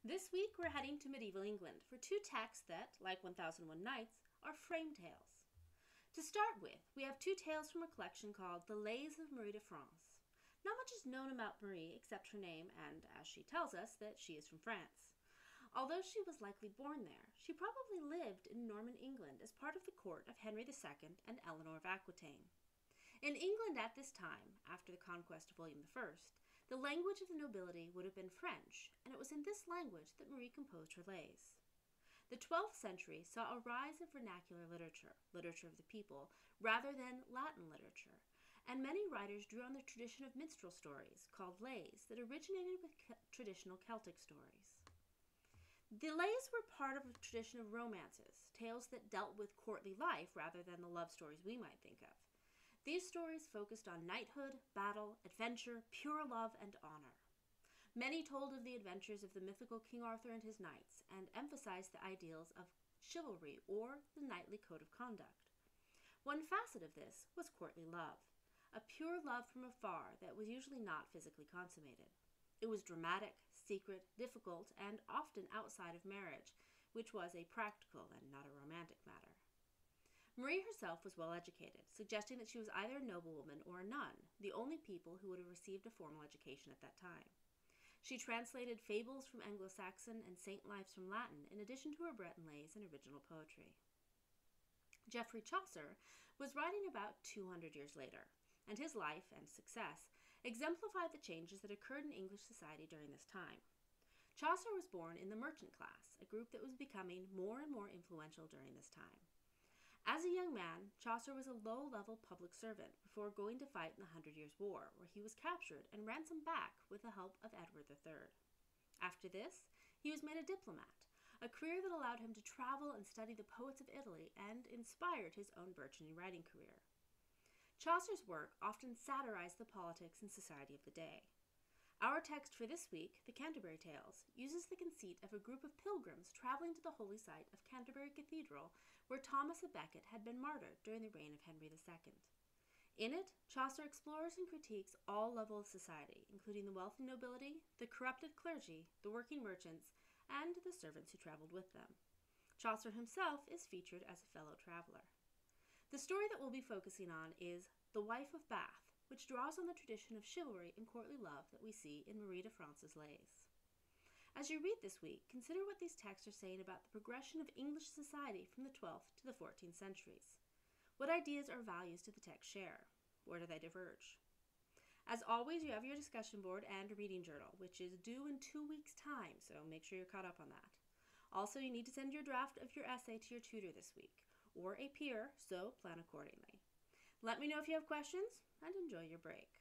This week we're heading to medieval England for two texts that, like 1001 Nights, are frame tales. To start with, we have two tales from a collection called The Lays of Marie de France. Not much is known about Marie except her name and, as she tells us, that she is from France. Although she was likely born there, she probably lived in Norman England as part of the court of Henry II and Eleanor of Aquitaine. In England at this time, after the conquest of William I, the language of the nobility would have been French, and it was in language that Marie composed her lays. The 12th century saw a rise of vernacular literature, literature of the people, rather than Latin literature, and many writers drew on the tradition of minstrel stories, called lays, that originated with traditional Celtic stories. The lays were part of a tradition of romances, tales that dealt with courtly life rather than the love stories we might think of. These stories focused on knighthood, battle, adventure, pure love, and honor. Many told of the adventures of the mythical King Arthur and his knights, and emphasized the ideals of chivalry or the knightly code of conduct. One facet of this was courtly love, a pure love from afar that was usually not physically consummated. It was dramatic, secret, difficult, and often outside of marriage, which was a practical and not a romantic matter. Marie herself was well educated, suggesting that she was either a noblewoman or a nun, the only people who would have received a formal education at that time. She translated fables from Anglo Saxon and saint lives from Latin, in addition to her Breton lays and original poetry. Geoffrey Chaucer was writing about 200 years later and his life and success exemplified the changes that occurred in English society during this time. Chaucer was born in the merchant class, a group that was becoming more and more influential during this time. As a young man, Chaucer was a low level public servant before going to fight in the Hundred Years' War, where he was captured and ransomed back with the help of Edward III. After this, he was made a diplomat, a career that allowed him to travel and study the poets of Italy and inspired his own burgeoning writing career. Chaucer's work often satirized the politics and society of the day. Our text for this week, The Canterbury Tales, uses the conceit of a group of pilgrims traveling to the holy site of Canterbury Cathedral, where Thomas à Becket had been martyred during the reign of Henry II. In it, Chaucer explores and critiques all levels of society, including the wealthy nobility, the corrupted clergy, the working merchants, and the servants who traveled with them. Chaucer himself is featured as a fellow traveler. The story that we'll be focusing on is The Wife of Bath, which draws on the tradition of chivalry and courtly love that we see in Marie de France's lays. As you read this week, consider what these texts are saying about the progression of English society from the 12th to the 14th centuries. What ideas or values do the texts share? Where do they diverge? As always, you have your discussion board and a reading journal, which is due in two weeks' time, so make sure you're caught up on that. Also, you need to send your draft of your essay to your tutor this week or a peer, so plan accordingly. Let me know if you have questions and enjoy your break.